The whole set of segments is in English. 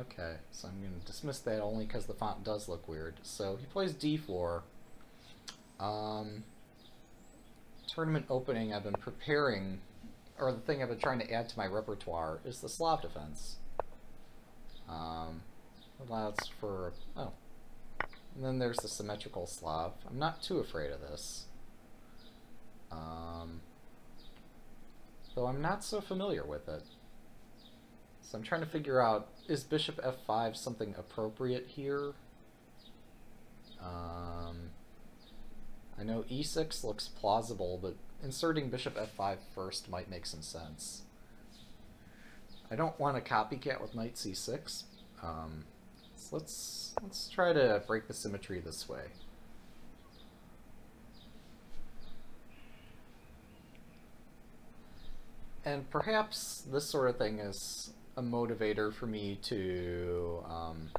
Okay, so I'm going to dismiss that only because the font does look weird. So he plays d4. Um, tournament opening I've been preparing, or the thing I've been trying to add to my repertoire, is the Slav defense. Um, allows for, oh. And then there's the symmetrical Slav. I'm not too afraid of this. Um, though I'm not so familiar with it. So I'm trying to figure out, is bishop f5 something appropriate here? Um, I know e6 looks plausible, but inserting bishop f5 first might make some sense. I don't want a copycat with knight c6. Um, so let's let's try to break the symmetry this way. And perhaps this sort of thing is a motivator for me to um,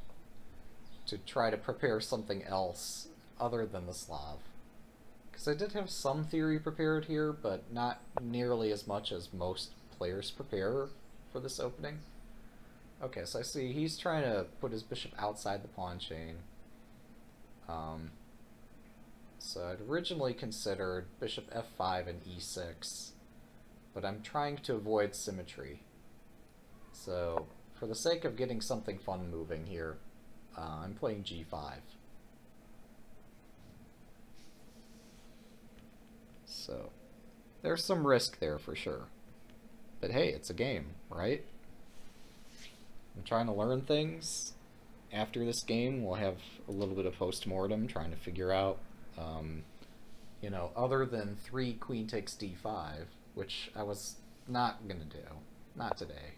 to try to prepare something else other than the Slav. Because I did have some theory prepared here, but not nearly as much as most players prepare for this opening. Okay, so I see he's trying to put his bishop outside the pawn chain. Um, so I'd originally considered bishop f5 and e6, but I'm trying to avoid symmetry. So, for the sake of getting something fun moving here, uh, I'm playing g5. So, there's some risk there for sure. But hey, it's a game, right? I'm trying to learn things. After this game, we'll have a little bit of post-mortem, trying to figure out, um, you know, other than 3 queen takes d5, which I was not going to do. Not today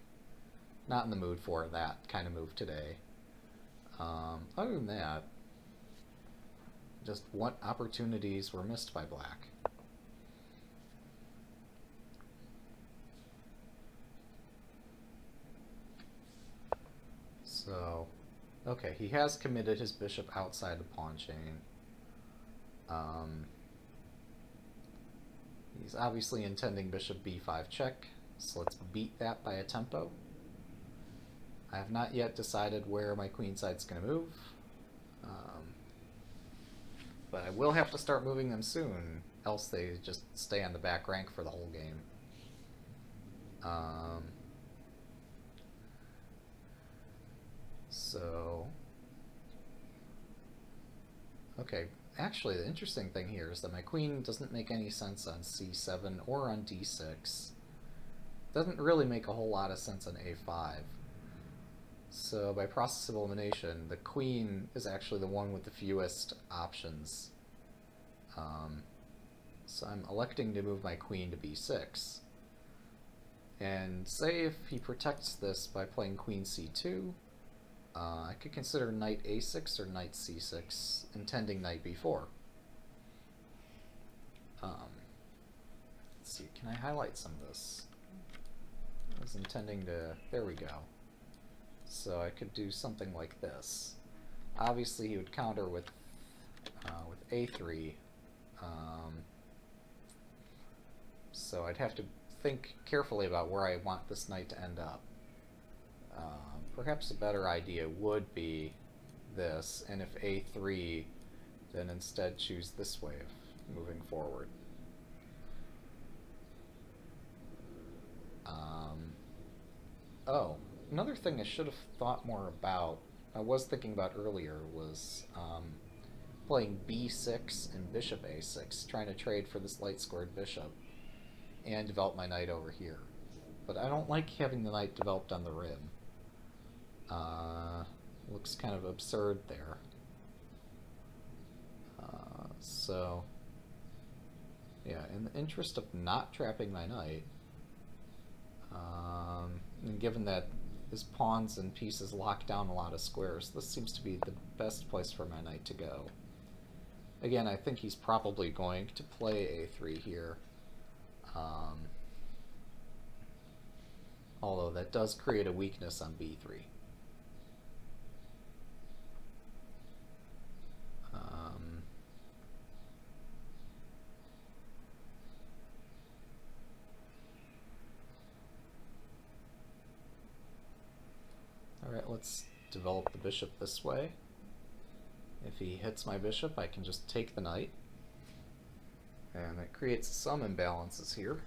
not in the mood for that kind of move today. Um, other than that, just what opportunities were missed by black? So, okay, he has committed his bishop outside the pawn chain. Um, he's obviously intending bishop b5 check, so let's beat that by a tempo. I have not yet decided where my queen side's going to move. Um, but I will have to start moving them soon, else they just stay on the back rank for the whole game. Um, so... Okay, actually the interesting thing here is that my queen doesn't make any sense on c7 or on d6. Doesn't really make a whole lot of sense on a5. So by process of elimination, the queen is actually the one with the fewest options. Um, so I'm electing to move my queen to b6. And say if he protects this by playing queen c2, uh, I could consider knight a6 or knight c6, intending knight b4. Um, let's see, can I highlight some of this? I was intending to, there we go. So I could do something like this. Obviously he would counter with uh, with a3. Um, so I'd have to think carefully about where I want this knight to end up. Uh, perhaps a better idea would be this, and if a3, then instead choose this way of moving forward. Um, oh, another thing I should have thought more about, I was thinking about earlier, was um, playing b6 and bishop a6, trying to trade for this light squared bishop, and develop my knight over here. But I don't like having the knight developed on the rim. Uh, looks kind of absurd there. Uh, so, yeah, in the interest of not trapping my knight, um, and given that his pawns and pieces lock down a lot of squares. This seems to be the best place for my knight to go. Again, I think he's probably going to play a3 here. Um, although that does create a weakness on b3. Alright, let's develop the bishop this way. If he hits my bishop, I can just take the knight. And it creates some imbalances here.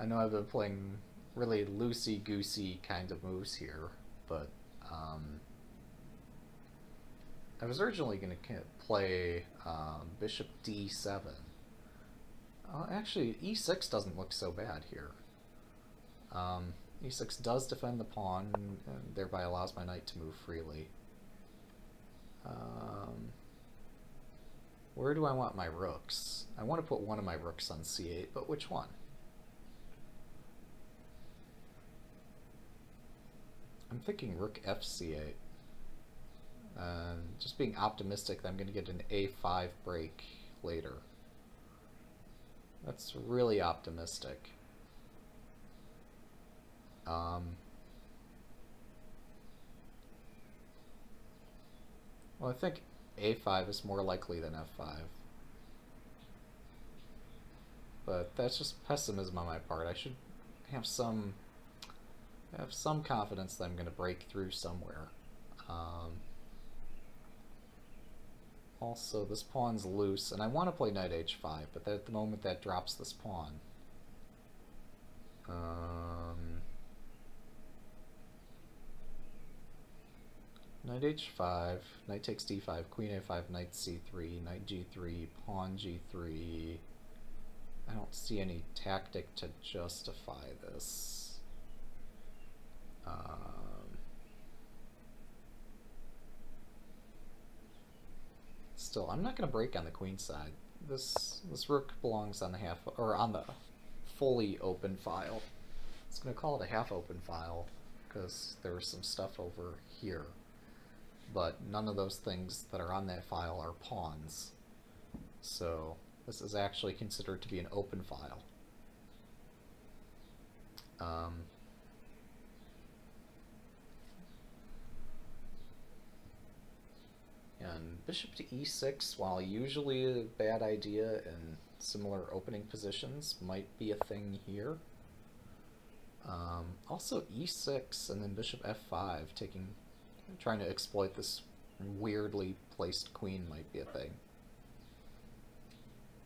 I know I've been playing really loosey-goosey kind of moves here, but um, I was originally going to play um, bishop d7. Uh, actually, e6 doesn't look so bad here. Um, e6 does defend the pawn, and thereby allows my knight to move freely. Um, where do I want my rooks? I want to put one of my rooks on c8, but which one? I'm thinking rook fc8. And just being optimistic that I'm going to get an a5 break later. That's really optimistic. Um, well, I think a5 is more likely than f5. But that's just pessimism on my part. I should have some have some confidence that I'm going to break through somewhere. Um, also, this pawn's loose, and I want to play knight h5, but at the moment that drops this pawn. Um, knight h5, knight takes d5, queen a5, knight c3, knight g3, pawn g3. I don't see any tactic to justify this. Um, still, I'm not going to break on the queen side. This this rook belongs on the half or on the fully open file. It's going to call it a half open file because there's some stuff over here. But none of those things that are on that file are pawns. So this is actually considered to be an open file. Um, And bishop to e6, while usually a bad idea in similar opening positions, might be a thing here. Um, also e6 and then bishop f5, taking, trying to exploit this weirdly placed queen might be a thing.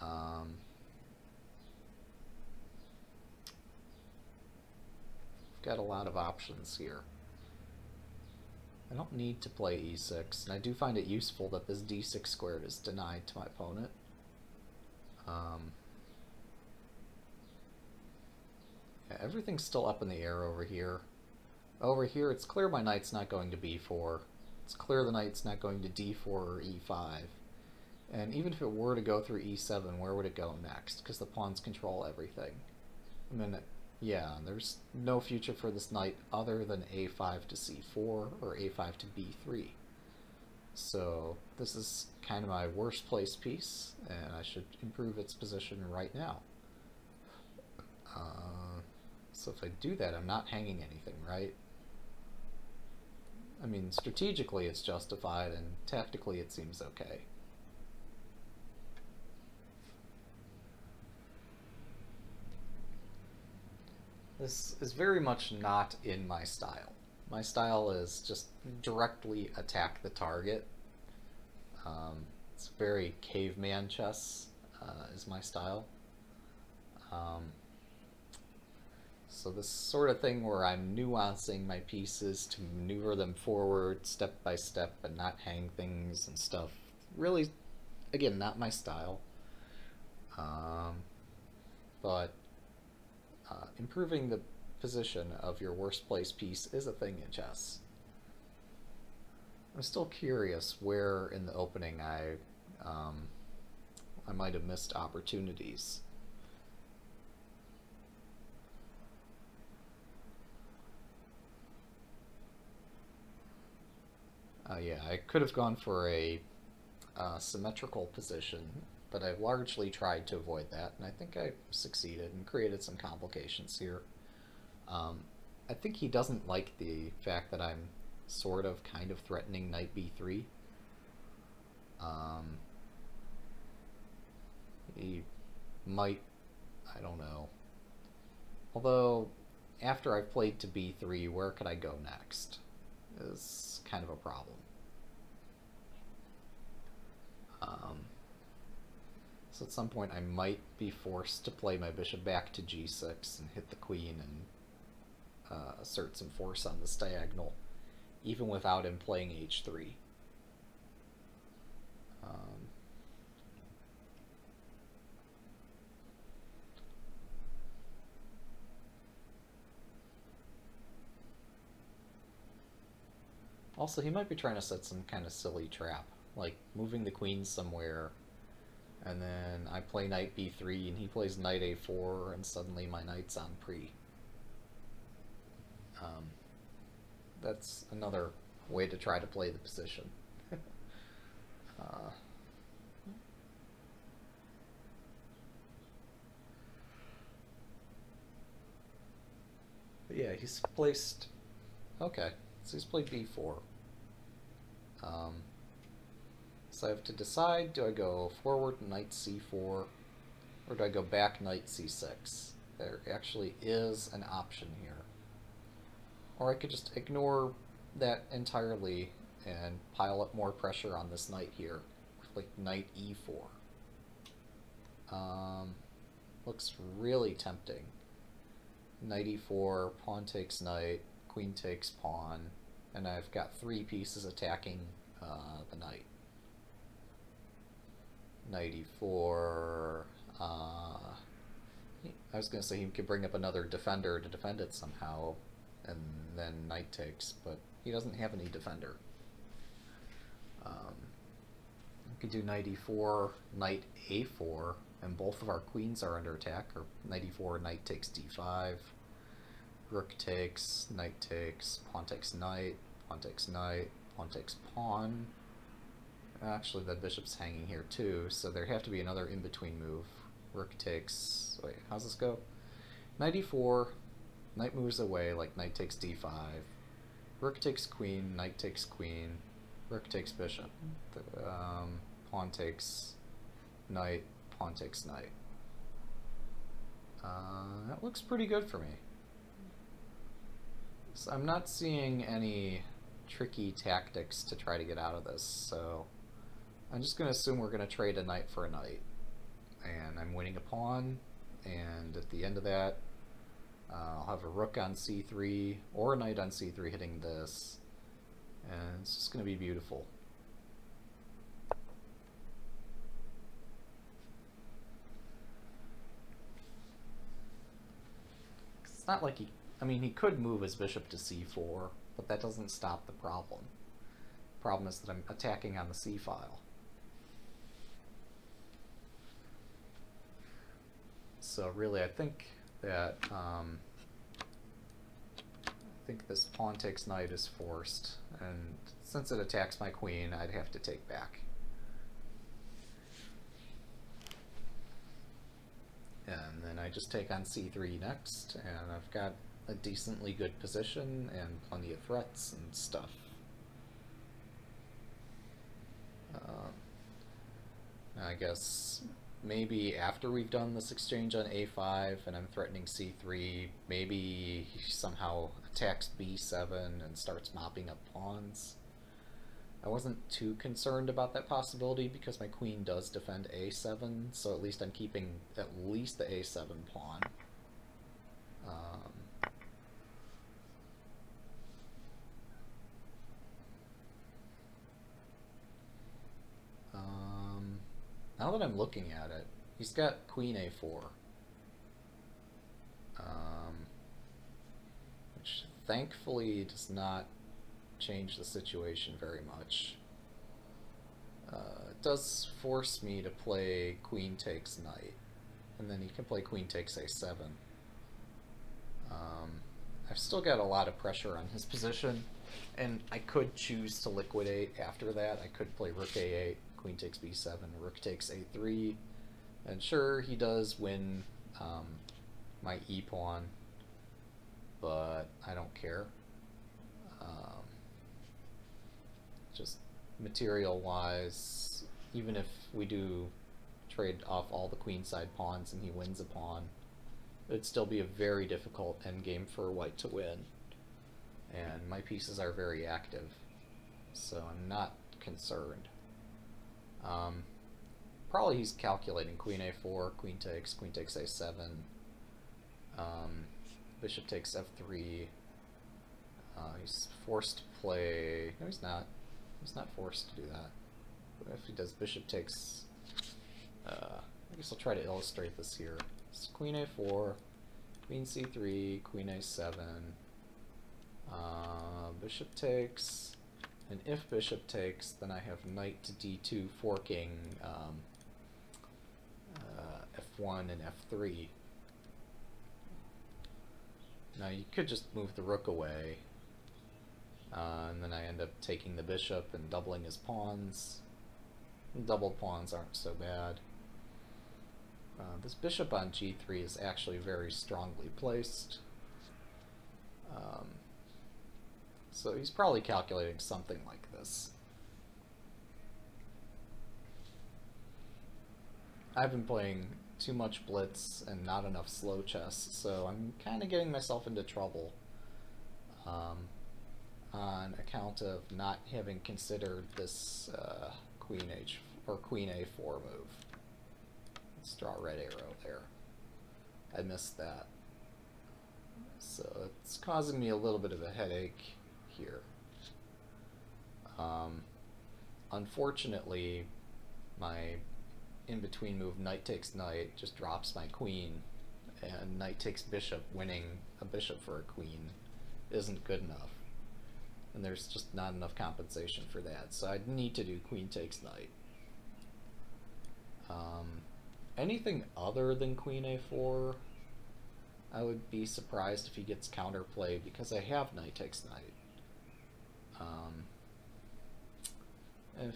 Um, got a lot of options here. I don't need to play e6, and I do find it useful that this d6 squared is denied to my opponent. Um, yeah, everything's still up in the air over here. Over here, it's clear my knight's not going to b4. It's clear the knight's not going to d4 or e5. And even if it were to go through e7, where would it go next? Because the pawns control everything. I mean, yeah, there's no future for this knight other than a5 to c4 or a5 to b3. So this is kind of my worst placed piece, and I should improve its position right now. Uh, so if I do that, I'm not hanging anything, right? I mean, strategically it's justified, and tactically it seems okay. This is very much not in my style. My style is just directly attack the target. Um, it's very caveman chess uh, is my style. Um, so this sort of thing where I'm nuancing my pieces to maneuver them forward step by step and not hang things and stuff. Really, again, not my style. Um, but uh, improving the position of your worst place piece is a thing in chess. I'm still curious where in the opening I um, I might have missed opportunities. Uh, yeah, I could have gone for a uh, symmetrical position but I've largely tried to avoid that, and I think I succeeded and created some complications here. Um, I think he doesn't like the fact that I'm sort of kind of threatening knight b3. Um, he might, I don't know. Although, after I've played to b3, where could I go next? Is kind of a problem. Um, so at some point I might be forced to play my bishop back to g6 and hit the queen and uh, assert some force on this diagonal, even without him playing h3. Um, also, he might be trying to set some kind of silly trap, like moving the queen somewhere, and then I play knight b3 and he plays knight a4, and suddenly my knight's on pre. Um, that's another way to try to play the position. uh, yeah, he's placed. Okay, so he's played b4. Um, so I have to decide: do I go forward knight c4, or do I go back knight c6? There actually is an option here. Or I could just ignore that entirely and pile up more pressure on this knight here, like knight e4. Um, looks really tempting. Knight e4, pawn takes knight, queen takes pawn, and I've got three pieces attacking uh, the knight. Knight e4, uh, I was going to say he could bring up another defender to defend it somehow, and then knight takes, but he doesn't have any defender. Um, we could do knight e4, knight a4, and both of our queens are under attack, or knight e4, knight takes d5, rook takes, knight takes, pawn takes knight, pawn takes knight, pawn takes pawn. Actually, the bishop's hanging here too, so there have to be another in-between move. Rook takes, wait, how's this go? Knight e4, Knight moves away, like knight takes d5. Rook takes queen, knight takes queen. Rook takes bishop. Um, pawn takes knight, pawn takes knight. Uh, that looks pretty good for me. So I'm not seeing any tricky tactics to try to get out of this, so I'm just going to assume we're going to trade a knight for a knight. And I'm winning a pawn, and at the end of that, uh, I'll have a rook on c3 or a knight on c3 hitting this, and it's just going to be beautiful. It's not like he, I mean, he could move his bishop to c4, but that doesn't stop the problem. The problem is that I'm attacking on the c file. So really, I think that um, I think this pawn takes knight is forced, and since it attacks my queen, I'd have to take back. And then I just take on c3 next, and I've got a decently good position and plenty of threats and stuff. Uh, I guess maybe after we've done this exchange on a5 and I'm threatening c3, maybe he somehow attacks b7 and starts mopping up pawns. I wasn't too concerned about that possibility because my queen does defend a7, so at least I'm keeping at least the a7 pawn. Um, um, now that I'm looking at it, he's got queen a4. Um, which thankfully does not change the situation very much. Uh, it does force me to play queen takes knight, and then he can play queen takes a7. Um, I've still got a lot of pressure on his position, and I could choose to liquidate after that. I could play rook a8, queen takes b7, rook takes a3, and sure, he does win um, my e-pawn, but I don't care. Um, just material-wise, even if we do trade off all the queenside pawns and he wins a pawn, it'd still be a very difficult endgame for white to win. And my pieces are very active, so I'm not concerned. Um, probably he's calculating queen a4, queen takes, queen takes a7, um, bishop takes f3. Uh, he's forced to play. No, he's not. He's not forced to do that. If he does bishop takes. Uh, I guess I'll try to illustrate this here. It's queen a4, queen c3, queen a7, uh, bishop takes, and if bishop takes, then I have knight to d2 forking um, uh, f1 and f3. Now you could just move the rook away, uh, and then I end up taking the bishop and doubling his pawns. Double pawns aren't so bad. Uh, this bishop on g3 is actually very strongly placed. Um, so he's probably calculating something like this. I've been playing too much blitz and not enough slow chess, so I'm kind of getting myself into trouble um, on account of not having considered this uh, queen h or queen a4 move. Let's draw a red arrow there. I missed that. So it's causing me a little bit of a headache here. Um, unfortunately, my in-between move, knight takes knight, just drops my queen, and knight takes bishop, winning a bishop for a queen, isn't good enough. And there's just not enough compensation for that, so I'd need to do queen takes knight. Um, anything other than queen a4, I would be surprised if he gets counterplay because I have knight takes knight. Um,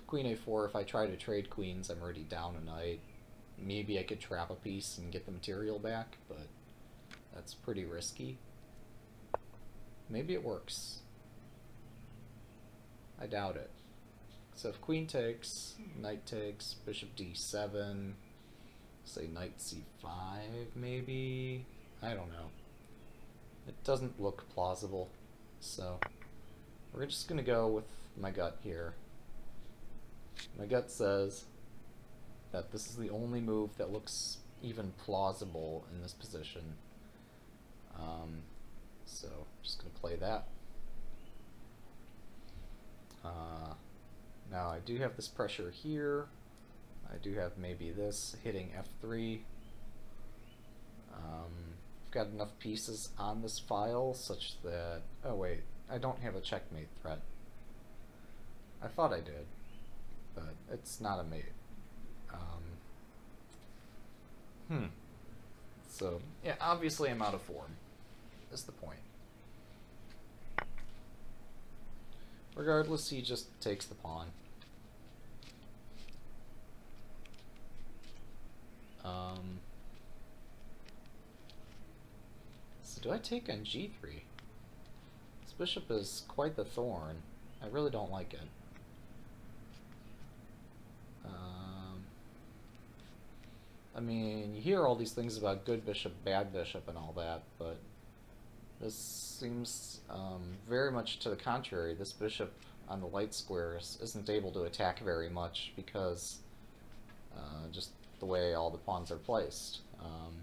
queen a4, if I try to trade queens, I'm already down a knight. Maybe I could trap a piece and get the material back, but that's pretty risky. Maybe it works. I doubt it. So if queen takes, knight takes, bishop d7, say knight c5 maybe? I don't know. It doesn't look plausible, so we're just going to go with my gut here. My gut says that this is the only move that looks even plausible in this position. Um, so just going to play that. Uh, now I do have this pressure here. I do have maybe this hitting f3. Um, I've got enough pieces on this file such that... Oh wait, I don't have a checkmate threat. I thought I did, but it's not a mate. Um, hmm. So, yeah, obviously I'm out of form, is the point. Regardless, he just takes the pawn. Um, so do I take on g3? Bishop is quite the thorn. I really don't like it. Um, I mean, you hear all these things about good bishop, bad bishop, and all that, but this seems um, very much to the contrary. This bishop on the light squares isn't able to attack very much because uh, just the way all the pawns are placed. Um,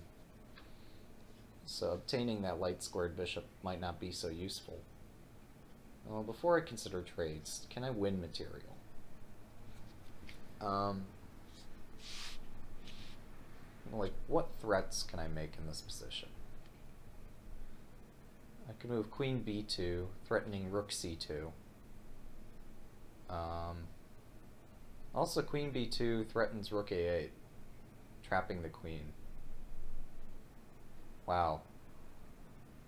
so obtaining that light squared bishop might not be so useful. Well, before I consider trades, can I win material? Um, like, what threats can I make in this position? I could move queen b2, threatening rook c2. Um, also, queen b2 threatens rook a8, trapping the queen. Wow.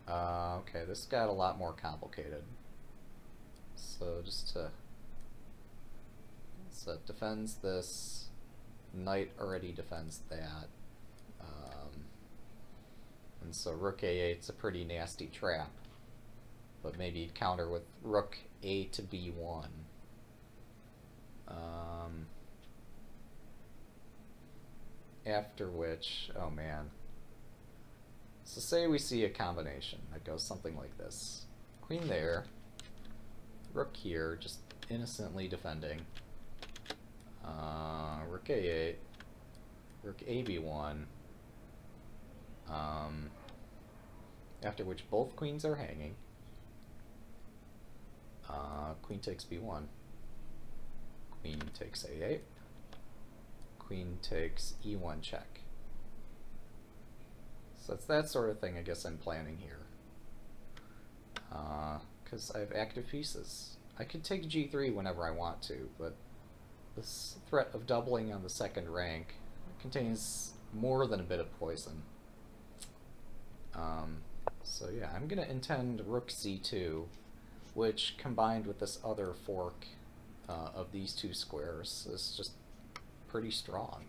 Uh, okay, this got a lot more complicated. So just to... So it defends this. Knight already defends that. And so rook a8 is a pretty nasty trap. But maybe counter with rook a to b1. Um, after which, oh man. So say we see a combination that goes something like this. Queen there, rook here, just innocently defending. Uh, rook a8, rook ab1, um, after which both queens are hanging. Uh, queen takes b1, queen takes a8, queen takes e1 check. So it's that sort of thing I guess I'm planning here. Because I have active pieces. I could take g3 whenever I want to, but this threat of doubling on the second rank contains more than a bit of poison. Um, so yeah, I'm going to intend rook c2, which combined with this other fork uh, of these two squares is just pretty strong.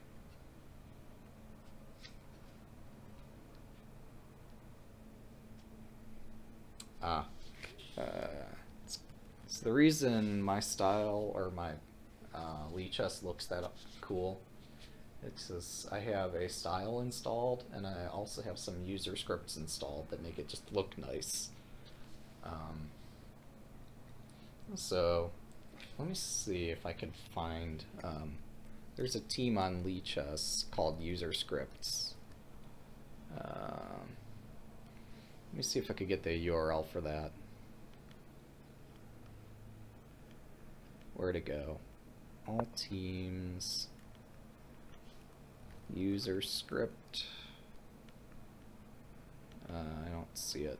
Ah. Uh, it's, it's, the reason my style or my uh, Lichess looks that cool. It's just, I have a style installed and I also have some user scripts installed that make it just look nice. Um, so let me see if I can find, um, there's a team on Lichess called User Scripts. Um, let me see if I could get the URL for that. Where to go? All teams, user script. Uh, I don't see it.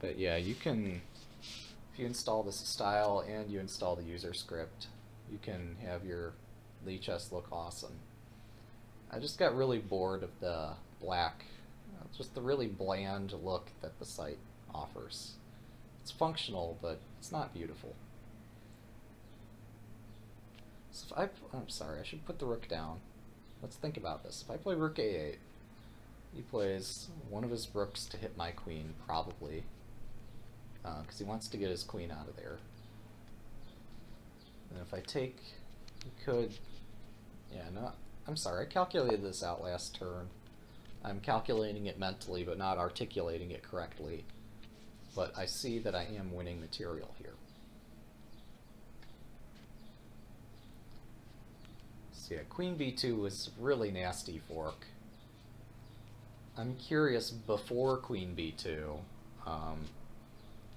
But yeah, you can, if you install this style and you install the user script, you can have your Lichess look awesome. I just got really bored of the black just the really bland look that the site offers. It's functional, but it's not beautiful. So if I, I'm sorry, I should put the rook down. Let's think about this. If I play rook a8, he plays one of his rooks to hit my queen, probably, because uh, he wants to get his queen out of there. And if I take, he could, yeah, no, I'm sorry, I calculated this out last turn. I'm calculating it mentally but not articulating it correctly. But I see that I am winning material here. So yeah, queen b2 was really nasty fork. I'm curious before queen b2 um,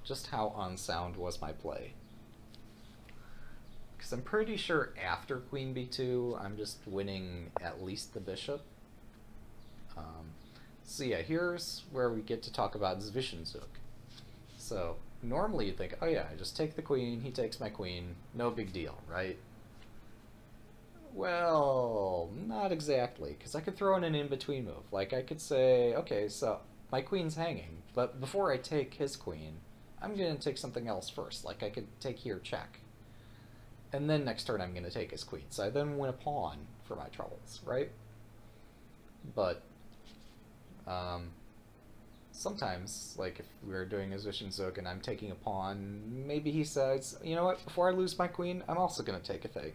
just how unsound was my play. Because I'm pretty sure after queen b2 I'm just winning at least the bishop. Um, so yeah, here's where we get to talk about Zwischenzug. So normally you think, oh yeah, I just take the queen, he takes my queen, no big deal, right? Well, not exactly, because I could throw in an in-between move. Like I could say, okay, so my queen's hanging, but before I take his queen, I'm going to take something else first. Like I could take here check. And then next turn I'm going to take his queen. So I then win a pawn for my troubles, right? But um, sometimes, like if we're doing a Zwischenzug and I'm taking a pawn, maybe he says, you know what, before I lose my queen, I'm also going to take a thing.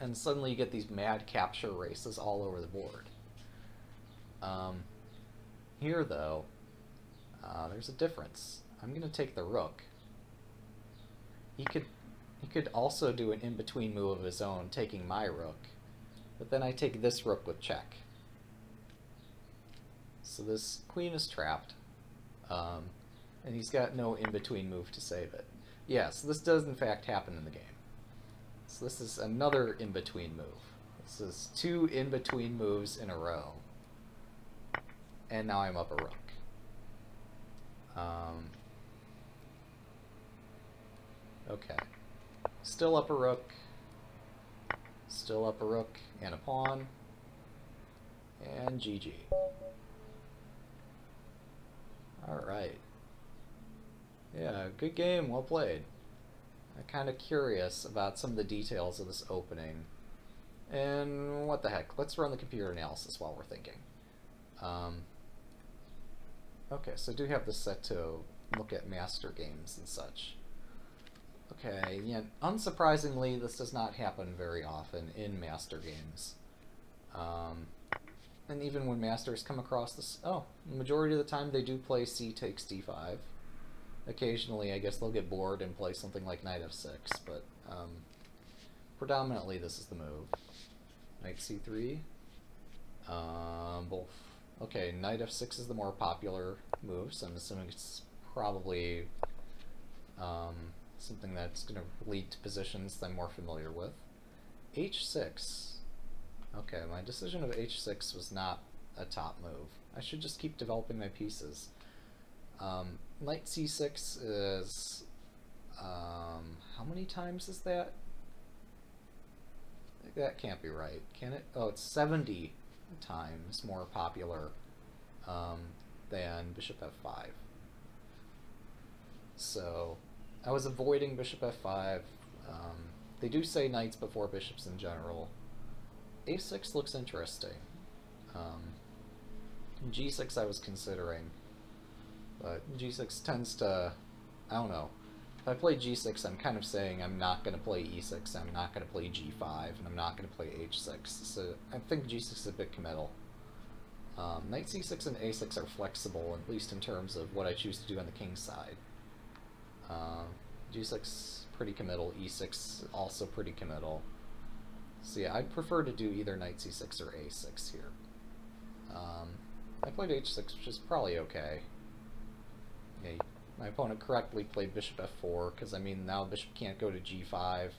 And suddenly you get these mad capture races all over the board. Um, here, though, uh, there's a difference. I'm going to take the rook. He could, he could also do an in-between move of his own, taking my rook. But then I take this rook with check. So this queen is trapped. Um, and he's got no in-between move to save it. Yeah, so this does in fact happen in the game. So this is another in-between move. This is two in-between moves in a row. And now I'm up a rook. Um, okay. Still up a rook. Still up a rook and a pawn. And GG. Alright. Yeah, good game, well played. I'm kind of curious about some of the details of this opening. And what the heck, let's run the computer analysis while we're thinking. Um, okay, so I do have this set to look at master games and such. Okay, yeah, unsurprisingly, this does not happen very often in master games. Um, and even when masters come across this, oh, majority of the time they do play c takes d5. Occasionally, I guess they'll get bored and play something like knight f6, but um, predominantly this is the move. Knight c3. Um, both. Okay, knight f6 is the more popular move, so I'm assuming it's probably um, something that's going to lead to positions that I'm more familiar with. h6. Okay, my decision of h6 was not a top move. I should just keep developing my pieces. Um, knight c6 is... Um, how many times is that? That can't be right, can it? Oh, it's 70 times more popular um, than bishop f5. So, I was avoiding bishop f5. Um, they do say knights before bishops in general. a6 looks interesting. Um, g6 I was considering, but g6 tends to, I don't know. If I play g6, I'm kind of saying I'm not going to play e6, I'm not going to play g5, and I'm not going to play h6. So I think g6 is a bit committal. Um, knight c6 and a6 are flexible, at least in terms of what I choose to do on the king's side. Uh, g6 pretty committal, e6 also pretty committal. So yeah, I'd prefer to do either knight c6 or a6 here. Um, I played h6, which is probably okay. My opponent correctly played bishop f4, because I mean, now bishop can't go to g5.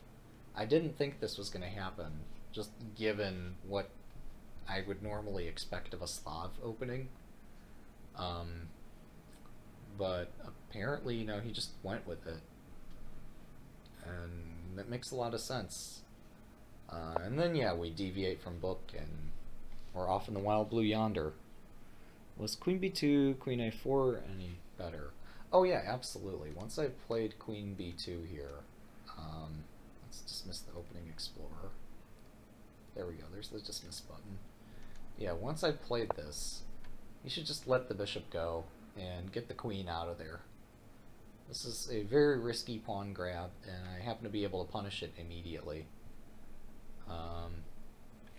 I didn't think this was going to happen, just given what I would normally expect of a Slav opening. Um, but apparently, you know, he just went with it. And that makes a lot of sense. Uh, and then, yeah, we deviate from book and we're off in the wild blue yonder. Was queen b2, queen a4 any better? Oh yeah, absolutely. Once I've played queen b2 here, um, let's dismiss the opening explorer. There we go, there's the dismiss button. Yeah, once I've played this, you should just let the bishop go and get the queen out of there. This is a very risky pawn grab, and I happen to be able to punish it immediately. Um,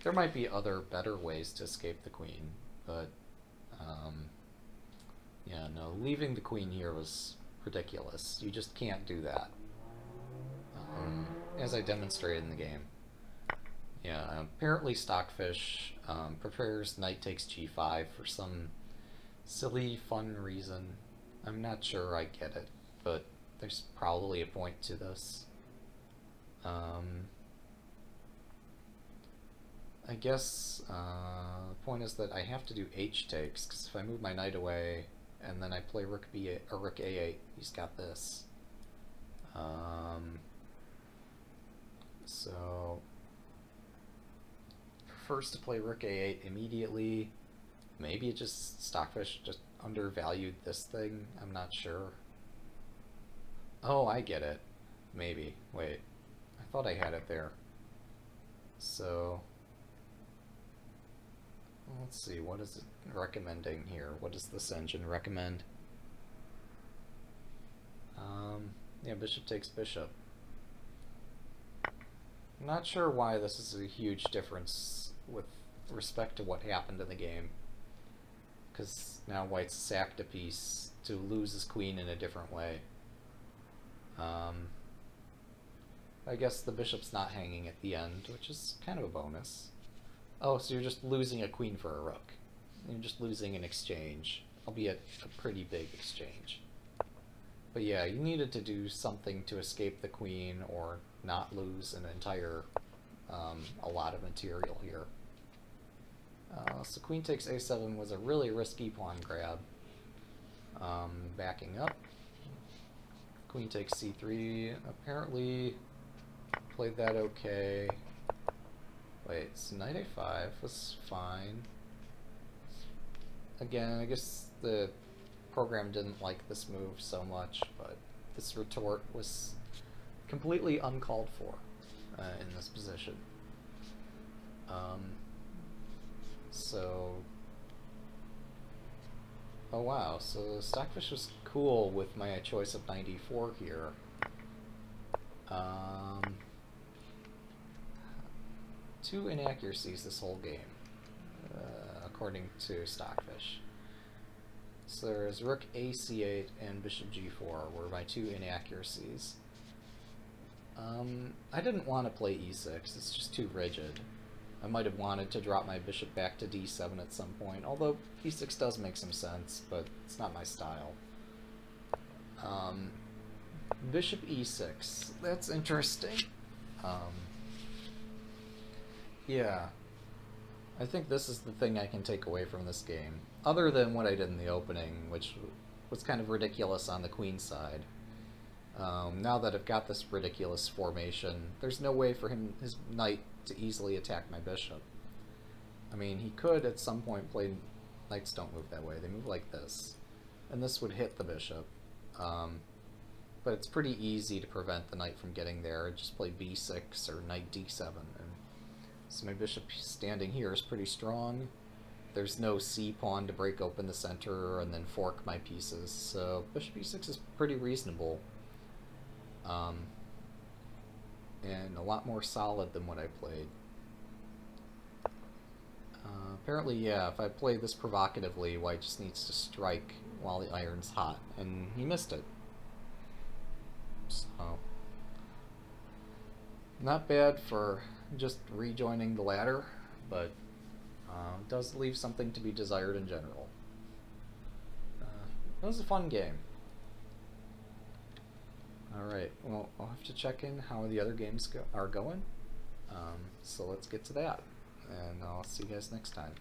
there might be other better ways to escape the queen, but um, yeah, no, leaving the queen here was ridiculous. You just can't do that. Um, as I demonstrated in the game. Yeah, apparently Stockfish um, prefers knight takes g5 for some silly, fun reason. I'm not sure I get it, but there's probably a point to this. Um, I guess uh, the point is that I have to do h takes, because if I move my knight away and then I play rook b8, or rook a8, he's got this. Um, so, prefers to play rook a8 immediately. Maybe it just, Stockfish just undervalued this thing, I'm not sure. Oh, I get it. Maybe. Wait. I thought I had it there. So, let's see, what is it recommending here? What does this engine recommend? Um, yeah, bishop takes bishop. Not sure why this is a huge difference with respect to what happened in the game. Because now white's sacked a piece to lose his queen in a different way. Um, I guess the bishop's not hanging at the end, which is kind of a bonus. Oh, so you're just losing a queen for a rook. You're just losing an exchange, albeit a pretty big exchange. But yeah, you needed to do something to escape the queen or not lose an entire, um, a lot of material here. Uh, so queen takes a7 was a really risky pawn grab. Um, backing up. Queen takes c3, apparently played that okay. Wait, so knight a5 was fine. Again, I guess the program didn't like this move so much, but this retort was completely uncalled for uh, in this position. Um, so, oh wow, so Stockfish was cool with my choice of 94 here. Um, two inaccuracies this whole game. Uh, according to Stockfish. So there's rook ac8 and bishop g4 were my two inaccuracies. Um, I didn't want to play e6, it's just too rigid. I might have wanted to drop my bishop back to d7 at some point, although e6 does make some sense, but it's not my style. Um, bishop e6, that's interesting. Um, yeah, I think this is the thing I can take away from this game, other than what I did in the opening, which was kind of ridiculous on the queen side. Um, now that I've got this ridiculous formation, there's no way for him, his knight, to easily attack my bishop. I mean, he could at some point play... Knights don't move that way, they move like this. And this would hit the bishop. Um, but it's pretty easy to prevent the knight from getting there. Just play b6 or knight d7. And so my bishop standing here is pretty strong. There's no c pawn to break open the center and then fork my pieces. So bishop e6 is pretty reasonable. Um, and a lot more solid than what I played. Uh, apparently, yeah, if I play this provocatively, white just needs to strike while the iron's hot, and he missed it. So, not bad for just rejoining the ladder, but uh, does leave something to be desired in general. Uh, it was a fun game. Alright, well, I'll have to check in how the other games go are going. Um, so let's get to that. And I'll see you guys next time.